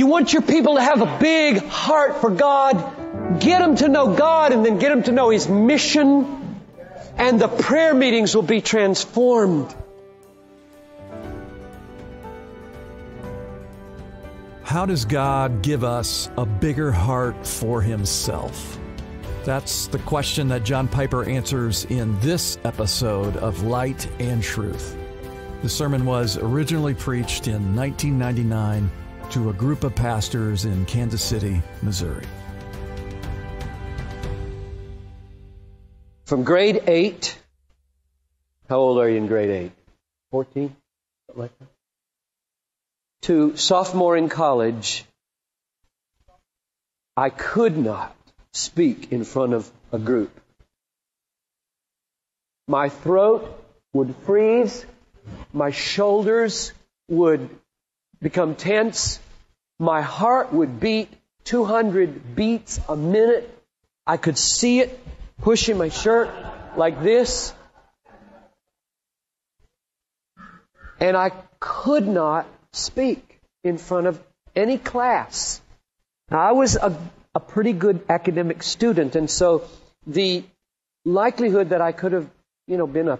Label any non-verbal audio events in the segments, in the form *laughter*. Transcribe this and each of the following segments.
You want your people to have a big heart for God. Get them to know God and then get them to know His mission. And the prayer meetings will be transformed. How does God give us a bigger heart for Himself? That's the question that John Piper answers in this episode of Light and Truth. The sermon was originally preached in 1999 to a group of pastors in Kansas City, Missouri. From grade 8, how old are you in grade 8? 14? Something like that? To sophomore in college, I could not speak in front of a group. My throat would freeze, my shoulders would become tense. My heart would beat 200 beats a minute. I could see it pushing my shirt like this. And I could not speak in front of any class. Now, I was a, a pretty good academic student, and so the likelihood that I could have, you know, been a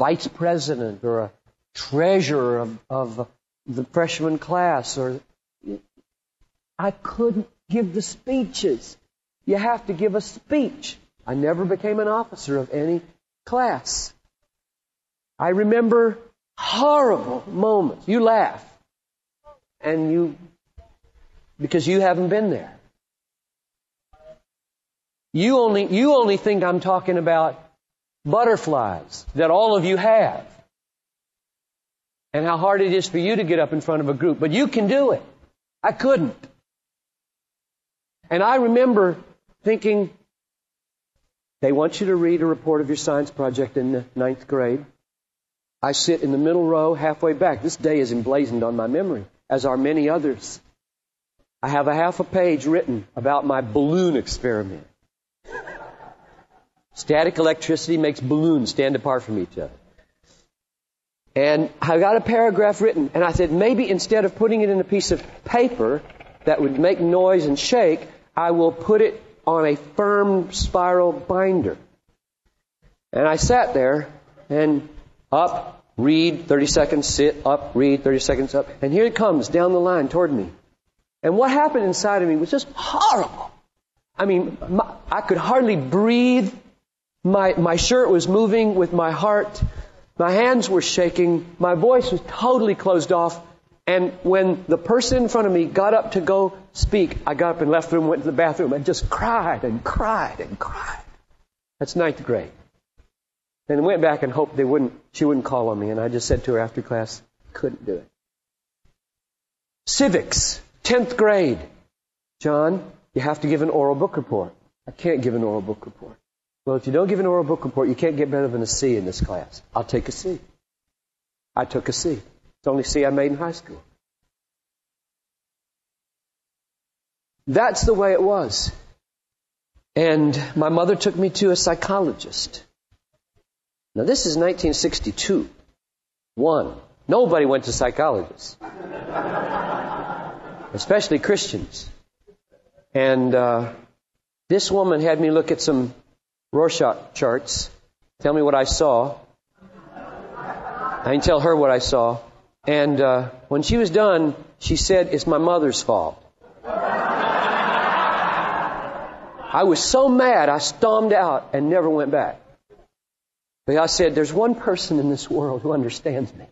vice president or a treasurer of, of the freshman class or I couldn't give the speeches. You have to give a speech. I never became an officer of any class. I remember horrible moments. You laugh. And you, because you haven't been there. You only, you only think I'm talking about butterflies that all of you have and how hard it is for you to get up in front of a group. But you can do it. I couldn't. And I remember thinking, they want you to read a report of your science project in the ninth grade. I sit in the middle row, halfway back. This day is emblazoned on my memory, as are many others. I have a half a page written about my balloon experiment. Static electricity makes balloons stand apart from each other. And I got a paragraph written, and I said, maybe instead of putting it in a piece of paper that would make noise and shake, I will put it on a firm spiral binder. And I sat there and up, read, 30 seconds, sit, up, read, 30 seconds, up. And here it comes down the line toward me. And what happened inside of me was just horrible. I mean, my, I could hardly breathe. My, my shirt was moving with my heart. My hands were shaking. My voice was totally closed off. And when the person in front of me got up to go speak, I got up and left the room, went to the bathroom, and just cried and cried and cried. That's ninth grade. And went back and hoped they wouldn't, she wouldn't call on me. And I just said to her after class, couldn't do it. Civics, 10th grade. John, you have to give an oral book report. I can't give an oral book report. Well, if you don't give an oral book report, you can't get better than a C in this class. I'll take a C. I took a C. It's only C I made in high school. That's the way it was. And my mother took me to a psychologist. Now, this is 1962. One. Nobody went to psychologists, *laughs* especially Christians. And uh, this woman had me look at some Rorschach charts. Tell me what I saw. I didn't tell her what I saw. And uh, when she was done, she said, It's my mother's fault. I was so mad, I stomped out and never went back. But I said, There's one person in this world who understands me.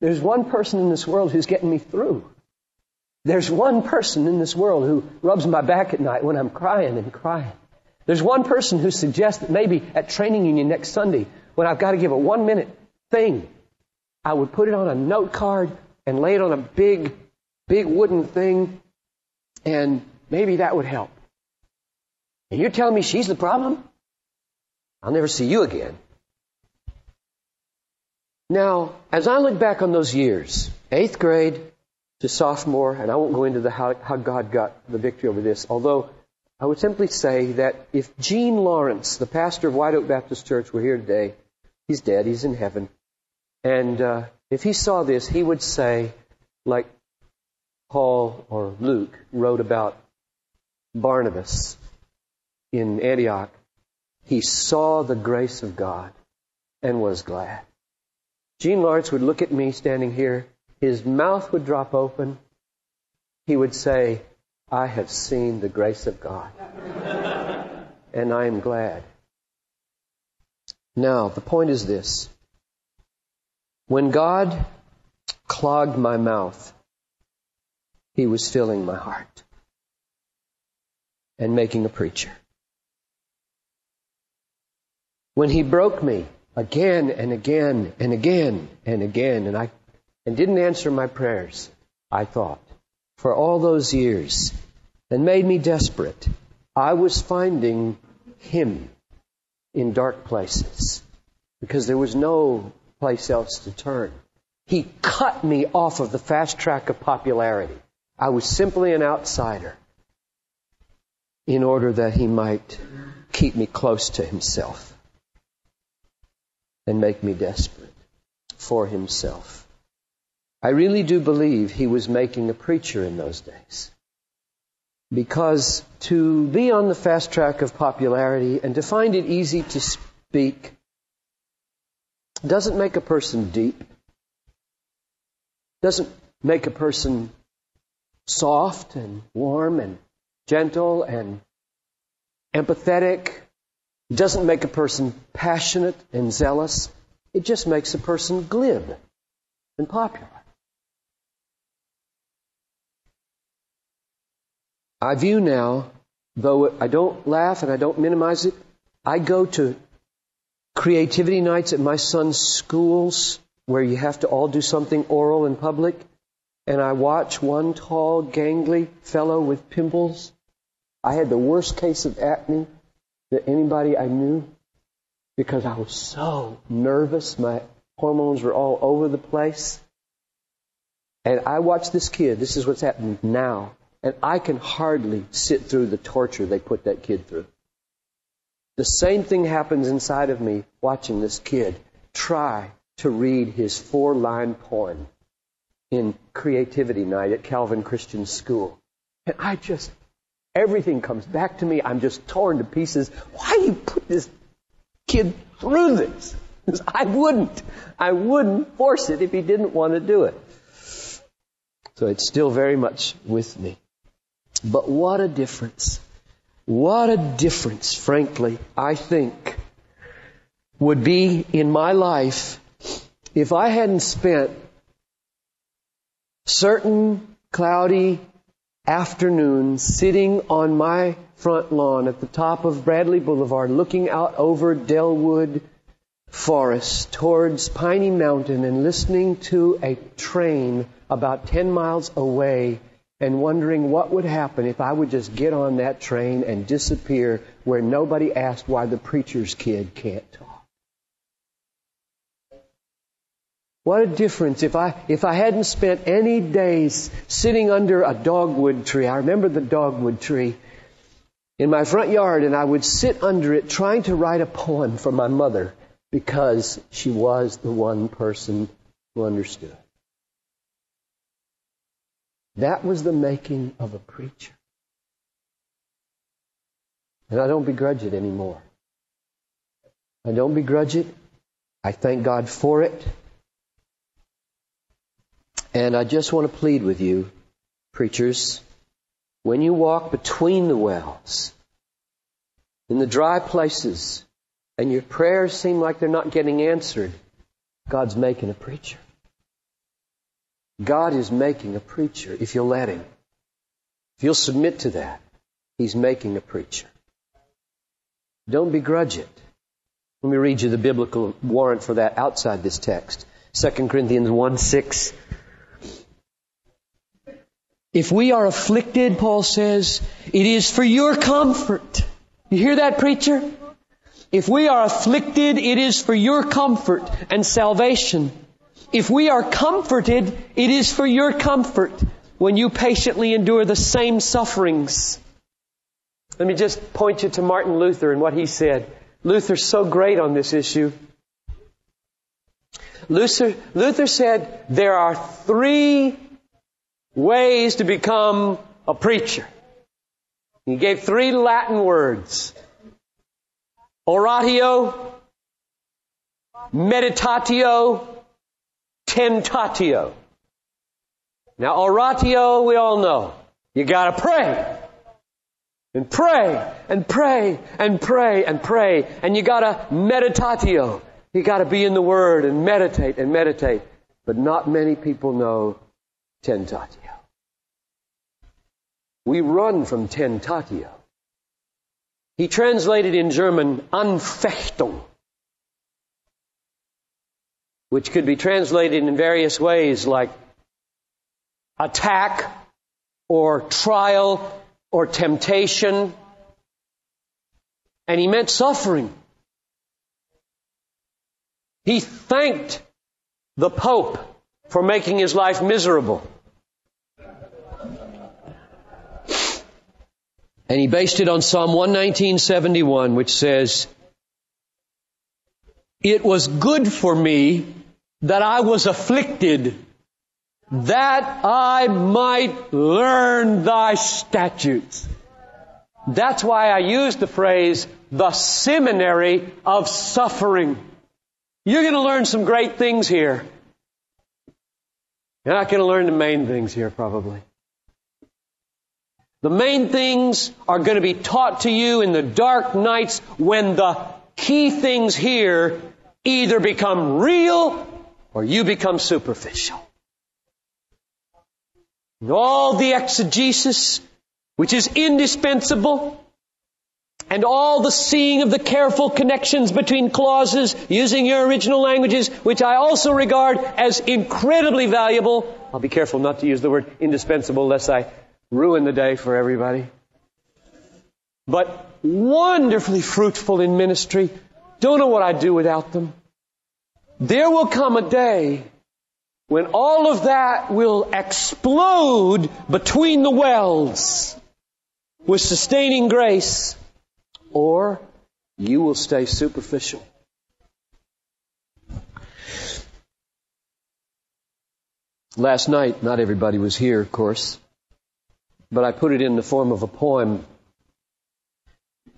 There's one person in this world who's getting me through. There's one person in this world who rubs my back at night when I'm crying and crying. There's one person who suggests that maybe at training union next Sunday, when I've got to give a one minute thing, I would put it on a note card and lay it on a big, big wooden thing, and maybe that would help. And you're telling me she's the problem? I'll never see you again. Now, as I look back on those years, eighth grade to sophomore, and I won't go into the how, how God got the victory over this, although I would simply say that if Gene Lawrence, the pastor of White Oak Baptist Church, were here today, he's dead, he's in heaven, and uh, if he saw this, he would say, like Paul or Luke wrote about Barnabas in Antioch, he saw the grace of God and was glad. Gene Lawrence would look at me standing here, his mouth would drop open, he would say, I have seen the grace of God. *laughs* and I am glad. Now, the point is this. When God clogged my mouth, He was filling my heart and making a preacher. When He broke me again and again and again and again, and I and didn't answer my prayers, I thought, for all those years, and made me desperate, I was finding Him in dark places because there was no place else to turn. He cut me off of the fast track of popularity. I was simply an outsider in order that he might keep me close to himself and make me desperate for himself. I really do believe he was making a preacher in those days. Because to be on the fast track of popularity and to find it easy to speak doesn't make a person deep, doesn't make a person soft and warm and gentle and empathetic, doesn't make a person passionate and zealous. It just makes a person glib and popular. I view now, though I don't laugh and I don't minimize it, I go to creativity nights at my son's schools where you have to all do something oral in public, and I watch one tall, gangly fellow with pimples. I had the worst case of acne that anybody I knew because I was so nervous. My hormones were all over the place. And I watched this kid. This is what's happening now. And I can hardly sit through the torture they put that kid through. The same thing happens inside of me watching this kid try to read his four line poem in creativity night at Calvin Christian School. And I just, everything comes back to me. I'm just torn to pieces. Why do you put this kid through this? I wouldn't. I wouldn't force it if he didn't want to do it. So it's still very much with me. But what a difference what a difference, frankly, I think would be in my life if I hadn't spent certain cloudy afternoons sitting on my front lawn at the top of Bradley Boulevard looking out over Dellwood Forest towards Piney Mountain and listening to a train about 10 miles away and wondering what would happen if I would just get on that train and disappear where nobody asked why the preacher's kid can't talk. What a difference if I, if I hadn't spent any days sitting under a dogwood tree. I remember the dogwood tree in my front yard and I would sit under it trying to write a poem for my mother because she was the one person who understood. That was the making of a preacher. And I don't begrudge it anymore. I don't begrudge it. I thank God for it. And I just want to plead with you, preachers, when you walk between the wells, in the dry places, and your prayers seem like they're not getting answered, God's making a preacher. God is making a preacher if you'll let Him. If you'll submit to that, He's making a preacher. Don't begrudge it. Let me read you the biblical warrant for that outside this text. 2 Corinthians 1 6. If we are afflicted, Paul says, it is for your comfort. You hear that, preacher? If we are afflicted, it is for your comfort and salvation. If we are comforted, it is for your comfort when you patiently endure the same sufferings. Let me just point you to Martin Luther and what he said. Luther's so great on this issue. Luther, Luther said there are three ways to become a preacher. He gave three Latin words. Oratio, meditatio, tentatio. Now, oratio, we all know. You gotta pray. And pray, and pray, and pray, and pray. And you gotta meditatio. You gotta be in the Word and meditate and meditate. But not many people know tentatio. We run from tentatio. He translated in German Anfechtung, which could be translated in various ways like attack or trial or temptation. And he meant suffering. He thanked the Pope for making his life miserable. And he based it on Psalm 119.71, which says, It was good for me that I was afflicted, that I might learn thy statutes. That's why I use the phrase, the seminary of suffering. You're going to learn some great things here. You're not going to learn the main things here, probably. The main things are going to be taught to you in the dark nights when the key things here either become real or you become superficial. And all the exegesis, which is indispensable, and all the seeing of the careful connections between clauses using your original languages, which I also regard as incredibly valuable. I'll be careful not to use the word indispensable lest I ruin the day for everybody. But wonderfully fruitful in ministry. Don't know what I'd do without them. There will come a day when all of that will explode between the wells with sustaining grace, or you will stay superficial. Last night, not everybody was here, of course but I put it in the form of a poem.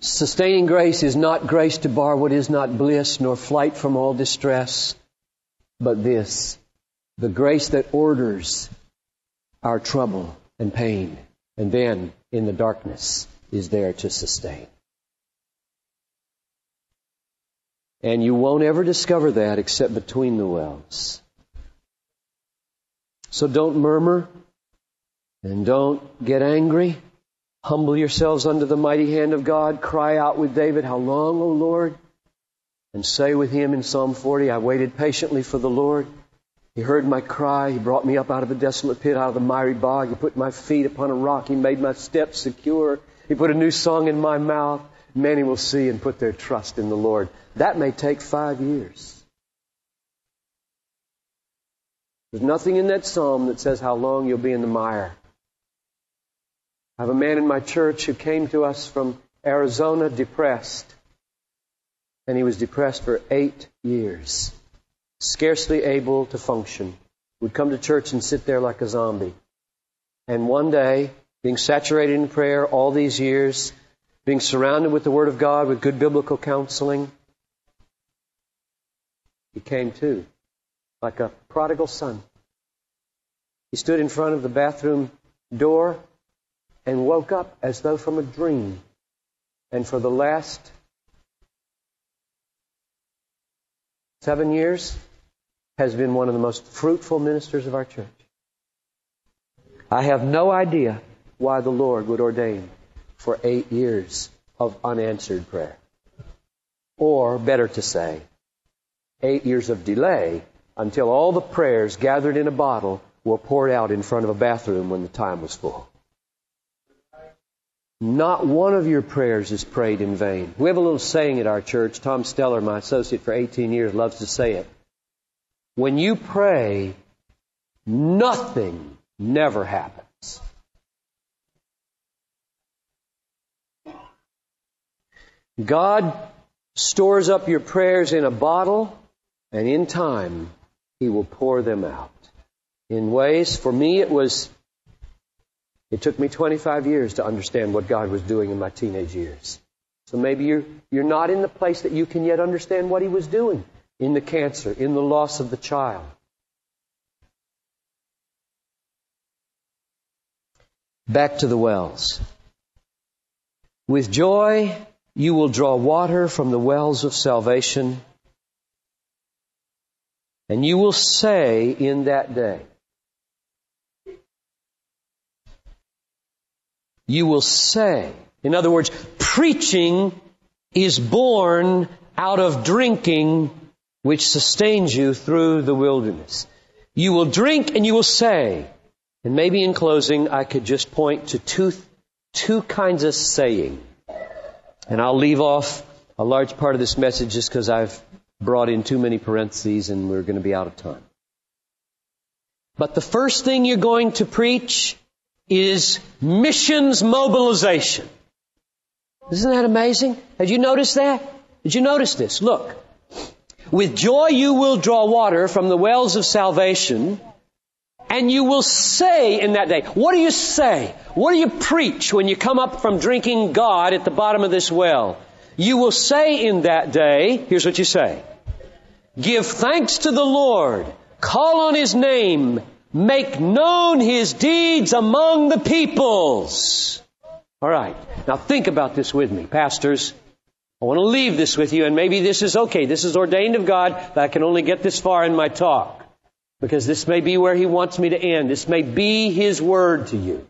Sustaining grace is not grace to bar what is not bliss, nor flight from all distress, but this, the grace that orders our trouble and pain, and then in the darkness is there to sustain. And you won't ever discover that except between the wells. So don't murmur, and don't get angry. Humble yourselves under the mighty hand of God. Cry out with David, How long, O Lord? And say with him in Psalm 40, I waited patiently for the Lord. He heard my cry. He brought me up out of the desolate pit, out of the miry bog. He put my feet upon a rock. He made my steps secure. He put a new song in my mouth. Many will see and put their trust in the Lord. That may take five years. There's nothing in that psalm that says how long you'll be in the mire. I have a man in my church who came to us from Arizona depressed. And he was depressed for eight years, scarcely able to function. Would come to church and sit there like a zombie. And one day, being saturated in prayer all these years, being surrounded with the Word of God, with good biblical counseling, he came to, like a prodigal son. He stood in front of the bathroom door and woke up as though from a dream. And for the last seven years, has been one of the most fruitful ministers of our church. I have no idea why the Lord would ordain for eight years of unanswered prayer. Or, better to say, eight years of delay until all the prayers gathered in a bottle were poured out in front of a bathroom when the time was full. Not one of your prayers is prayed in vain. We have a little saying at our church. Tom Steller, my associate for 18 years, loves to say it. When you pray, nothing never happens. God stores up your prayers in a bottle, and in time, He will pour them out. In ways, for me, it was It took me 25 years to understand what God was doing in my teenage years. So maybe you're, you're not in the place that you can yet understand what He was doing in the cancer, in the loss of the child. Back to the wells. With joy, you will draw water from the wells of salvation, and you will say in that day, you will say, in other words, preaching is born out of drinking, which sustains you through the wilderness. You will drink and you will say, and maybe in closing, I could just point to two, two kinds of saying. And I'll leave off a large part of this message just because I've brought in too many parentheses and we're going to be out of time. But the first thing you're going to preach is missions mobilization. Isn't that amazing? Have you noticed that? Did you notice this? Look. With joy you will draw water from the wells of salvation and you will say in that day, what do you say? What do you preach when you come up from drinking God at the bottom of this well? You will say in that day, here's what you say. Give thanks to the Lord. Call on His name. Make known His deeds among the peoples. Alright. Now think about this with me, pastors. I want to leave this with you and maybe this is okay. This is ordained of God, but I can only get this far in my talk. Because this may be where He wants me to end. This may be His word to you.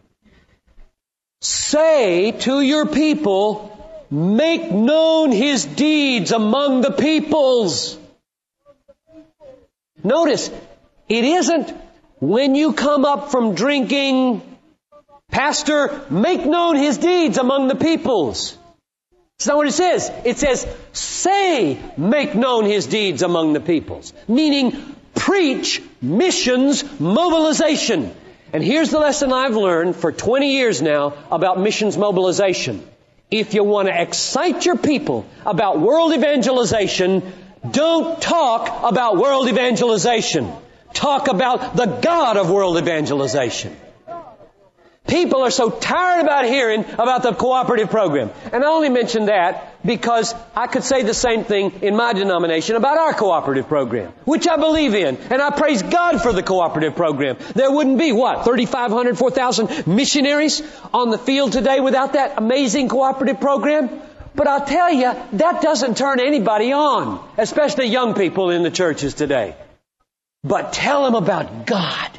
Say to your people, make known His deeds among the peoples. Notice, it isn't when you come up from drinking, Pastor, make known His deeds among the peoples. It's not what it says. It says, say, make known His deeds among the peoples. Meaning, preach missions mobilization. And here's the lesson I've learned for 20 years now about missions mobilization. If you want to excite your people about world evangelization, don't talk about world evangelization. Talk about the God of world evangelization. People are so tired about hearing about the cooperative program. And I only mention that because I could say the same thing in my denomination about our cooperative program, which I believe in. And I praise God for the cooperative program. There wouldn't be, what, 3,500, 4,000 missionaries on the field today without that amazing cooperative program? But I'll tell you, that doesn't turn anybody on, especially young people in the churches today. But tell them about God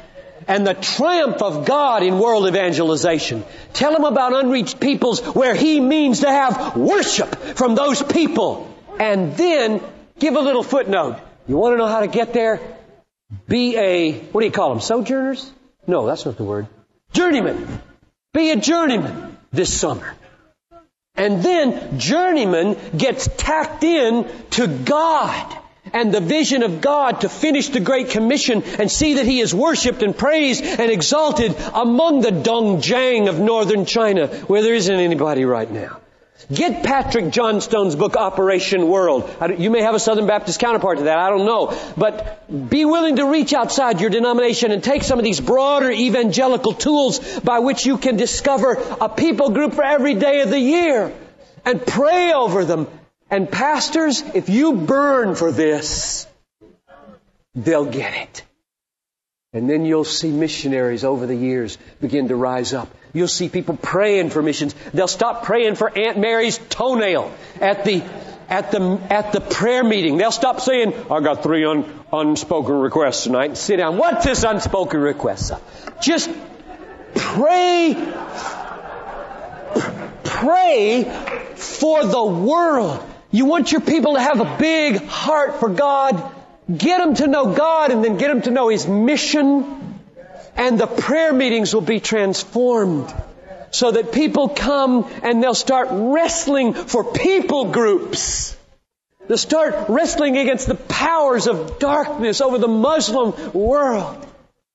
and the triumph of God in world evangelization. Tell them about unreached peoples where He means to have worship from those people. And then give a little footnote. You want to know how to get there? Be a, what do you call them? Sojourners? No, that's not the word. Journeyman. Be a journeyman this summer. And then journeyman gets tacked in to God and the vision of God to finish the Great Commission and see that He is worshipped and praised and exalted among the Dongxiang of northern China where there isn't anybody right now. Get Patrick Johnstone's book Operation World. You may have a Southern Baptist counterpart to that, I don't know. But be willing to reach outside your denomination and take some of these broader evangelical tools by which you can discover a people group for every day of the year and pray over them and pastors, if you burn for this, they'll get it. And then you'll see missionaries over the years begin to rise up. You'll see people praying for missions. They'll stop praying for Aunt Mary's toenail at the at the at the prayer meeting. They'll stop saying, "I got three un, unspoken requests tonight." And sit down. What's this unspoken request? Sir? Just pray. Pray for the world. You want your people to have a big heart for God? Get them to know God and then get them to know His mission. And the prayer meetings will be transformed so that people come and they'll start wrestling for people groups. They'll start wrestling against the powers of darkness over the Muslim world.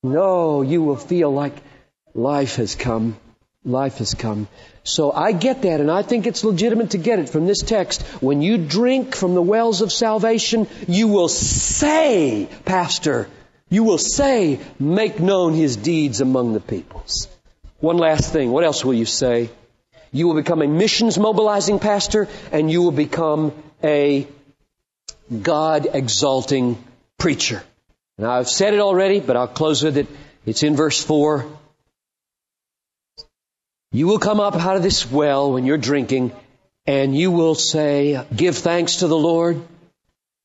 No, you will feel like life has come. Life has come. So I get that, and I think it's legitimate to get it from this text. When you drink from the wells of salvation, you will say, Pastor, you will say, make known his deeds among the peoples. One last thing. What else will you say? You will become a missions mobilizing pastor and you will become a God exalting preacher. Now I've said it already, but I'll close with it. It's in verse 4. You will come up out of this well when you're drinking and you will say, give thanks to the Lord,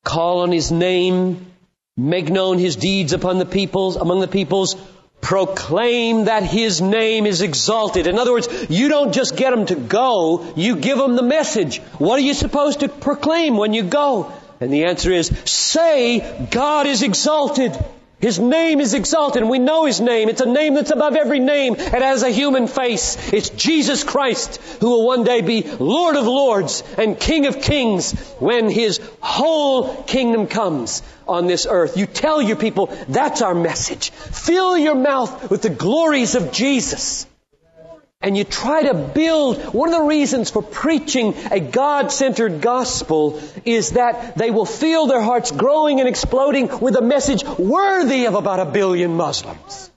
call on His name, make known His deeds upon the peoples, among the peoples, proclaim that His name is exalted. In other words, you don't just get them to go, you give them the message. What are you supposed to proclaim when you go? And the answer is, say, God is exalted. His name is exalted, and we know His name. It's a name that's above every name. It has a human face. It's Jesus Christ, who will one day be Lord of Lords and King of Kings when His whole kingdom comes on this earth. You tell your people, that's our message. Fill your mouth with the glories of Jesus and you try to build, one of the reasons for preaching a God-centered gospel is that they will feel their hearts growing and exploding with a message worthy of about a billion Muslims.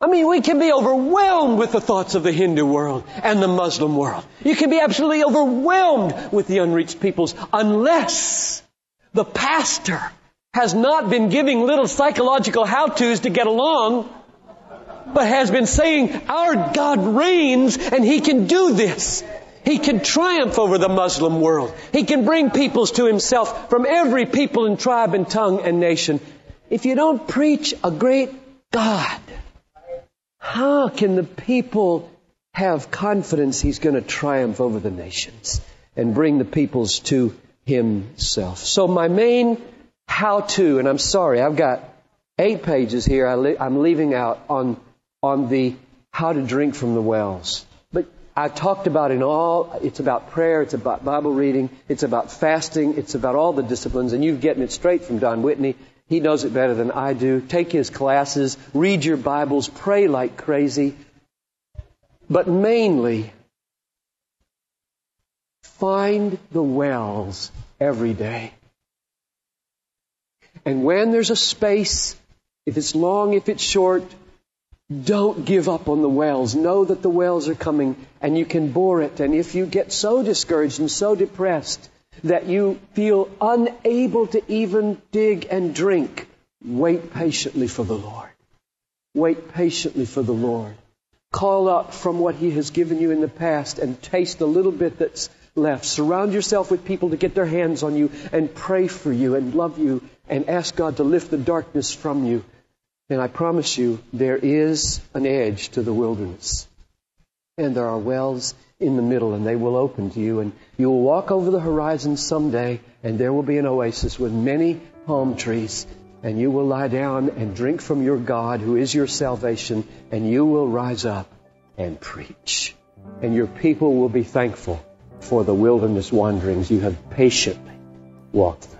I mean, we can be overwhelmed with the thoughts of the Hindu world and the Muslim world. You can be absolutely overwhelmed with the unreached peoples unless the pastor has not been giving little psychological how-tos to get along but has been saying, our God reigns and He can do this. He can triumph over the Muslim world. He can bring peoples to Himself from every people and tribe and tongue and nation. If you don't preach a great God, how can the people have confidence He's going to triumph over the nations and bring the peoples to Himself? So my main how to, and I'm sorry, I've got eight pages here I am leaving out on on the how to drink from the wells. But I talked about in all, it's about prayer, it's about Bible reading, it's about fasting, it's about all the disciplines, and you're getting it straight from Don Whitney. He knows it better than I do. Take his classes, read your Bibles, pray like crazy. But mainly, find the wells every day. And when there's a space, if it's long, if it's short, don't give up on the wells. Know that the wells are coming and you can bore it. And if you get so discouraged and so depressed that you feel unable to even dig and drink, wait patiently for the Lord. Wait patiently for the Lord. Call up from what He has given you in the past and taste a little bit that's left. Surround yourself with people to get their hands on you and pray for you and love you and ask God to lift the darkness from you and I promise you, there is an edge to the wilderness. And there are wells in the middle, and they will open to you. And you will walk over the horizon someday, and there will be an oasis with many palm trees. And you will lie down and drink from your God, who is your salvation, and you will rise up and preach. And your people will be thankful for the wilderness wanderings you have patiently walked through.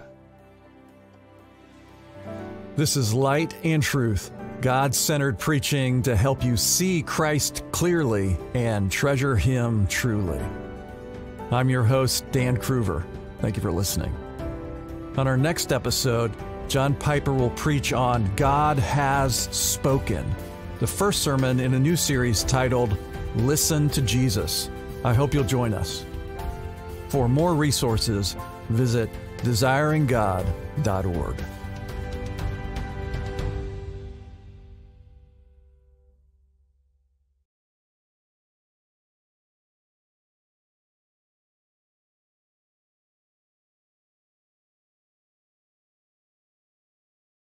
This is Light and Truth, God centered preaching to help you see Christ clearly and treasure Him truly. I'm your host, Dan Kruver. Thank you for listening. On our next episode, John Piper will preach on God Has Spoken, the first sermon in a new series titled Listen to Jesus. I hope you'll join us. For more resources, visit desiringgod.org.